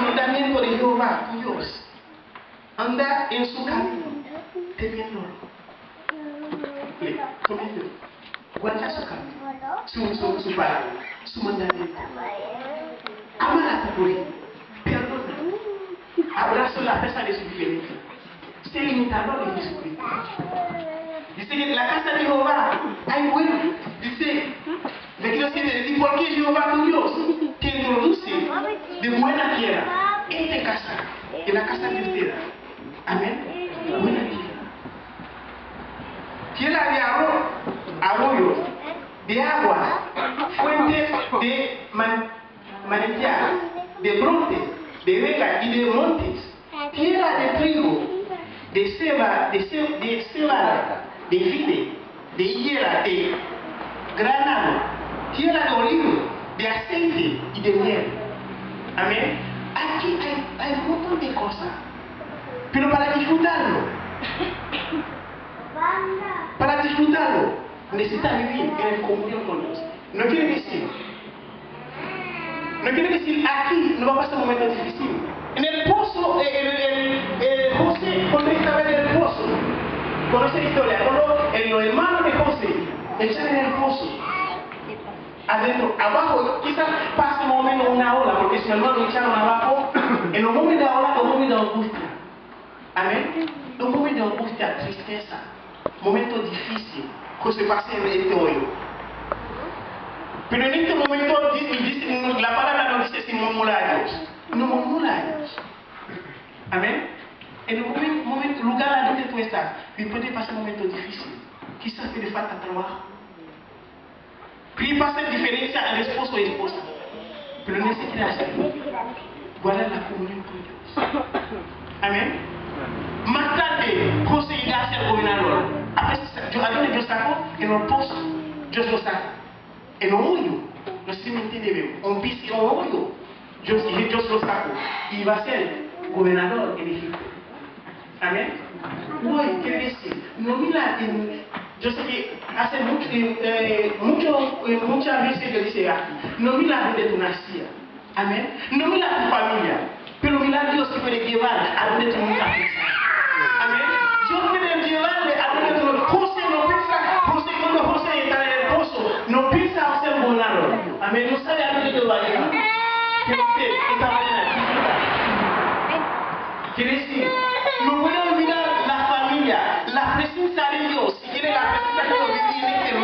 mandamiento de Jehová, tu Dios. Anda en su camino, temiéndolo. Le, temiéndolo. Guarda su camino, su, su, su palabra, su mandamiento. Ama a tu prójimo, perdona. Abraza la pesa de su diferencia. Sé imitador de Jesucristo. Dice que la casa de Jehová hay bueno. Dice, le quiero decir, ¿y por qué Jehová tu Dios te introduce buena tierra en esta casa, en la casa de usted? Amén. Buena tierra. Tierra de arroyo, arroyos, de agua, fuentes de man, manantial, de brotes, de vega y de montes. Tierra de trigo, de ceba, de, ce- de cebada, de vide, de higuera, de granado, tierra de olivo, de aceite y de miel. Amén. Aquí hay, hay un montón de cosas. Pero para disfrutarlo, para disfrutarlo, necesita vivir en comunión con Dios. No quiere decir, no quiere decir aquí no va a pasar un momento difícil. En el pozo, eh, el, el, el José, cuando estaba en el pozo, conoce la historia, cuando el- los hermanos de José echan en el pozo, adentro, abajo, quizás pase un momento una ola, porque si hermanos lo echaron abajo, en los momentos de ola, los momentos de angustia. Amén. Los momentos de angustia, tristeza, momentos difíciles, José pasa en este hoyo. Pero en este momento dice, la palabra no dice sin Dios. No Dios. Amén. En el momento, momento, lugar donde tú estás, y puede pasar un momento difícil. Quizás te le falta trabajo. Puede pasar diferencia al esposo y esposa. Pero necesitas hacerlo. Guardar la comunión con Dios. Amén. Más tarde, José irá a ser gobernador. A veces, yo, ¿a dónde Dios sacó? En el pozo. Dios lo saca. En el hoyo. No sé si me entiende bien. Un en un hoyo. Dios, y Dios lo sacó. Y va a ser gobernador en Egipto. Amén. Hoy, quiere decir, no mira en, yo sé que hace mucho, eh, eh, mucho, eh, muchas veces yo decía, ah, no milagro de tu nacida, amén, no milagro de tu familia, pero milagro Dios te puede llevar a donde tú nunca pensaste, amén. Dios puede llevarle a donde tú no José no piensa, José cuando José está en el pozo, no piensa hacer un amén, no sabe a dónde te va a llevar. Pero usted esta mañana Quiere decir, no puede olvidar la familia, la presencia de Dios. Grazie. Quello che